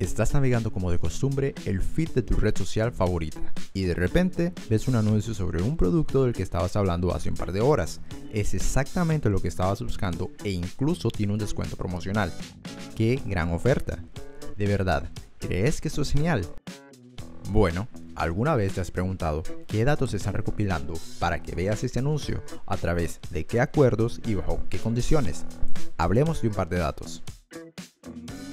Estás navegando como de costumbre el feed de tu red social favorita y de repente ves un anuncio sobre un producto del que estabas hablando hace un par de horas. Es exactamente lo que estabas buscando e incluso tiene un descuento promocional. ¡Qué gran oferta! De verdad, ¿crees que esto es genial? Bueno, ¿alguna vez te has preguntado qué datos se están recopilando para que veas este anuncio? ¿A través de qué acuerdos y bajo qué condiciones? Hablemos de un par de datos.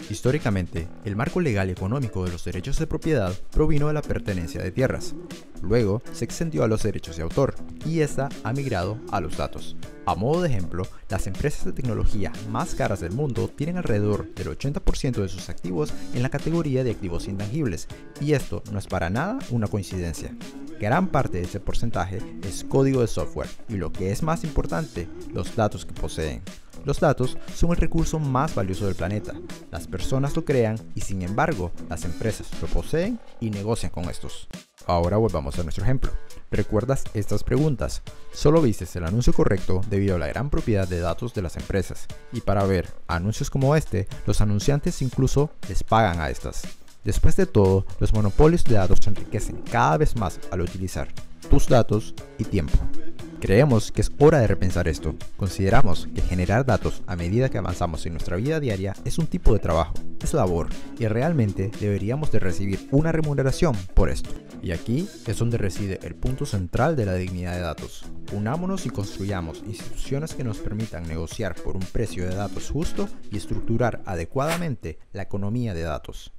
Históricamente, el marco legal económico de los derechos de propiedad provino de la pertenencia de tierras. Luego se extendió a los derechos de autor y esta ha migrado a los datos. A modo de ejemplo, las empresas de tecnología más caras del mundo tienen alrededor del 80% de sus activos en la categoría de activos intangibles, y esto no es para nada una coincidencia. Gran parte de ese porcentaje es código de software y lo que es más importante, los datos que poseen. Los datos son el recurso más valioso del planeta. Las personas lo crean y sin embargo las empresas lo poseen y negocian con estos. Ahora volvamos a nuestro ejemplo. ¿Recuerdas estas preguntas? Solo vistes el anuncio correcto debido a la gran propiedad de datos de las empresas. Y para ver anuncios como este, los anunciantes incluso les pagan a estas. Después de todo, los monopolios de datos se enriquecen cada vez más al utilizar tus datos y tiempo. Creemos que es hora de repensar esto. Consideramos que generar datos a medida que avanzamos en nuestra vida diaria es un tipo de trabajo, es labor, y realmente deberíamos de recibir una remuneración por esto. Y aquí es donde reside el punto central de la dignidad de datos. Unámonos y construyamos instituciones que nos permitan negociar por un precio de datos justo y estructurar adecuadamente la economía de datos.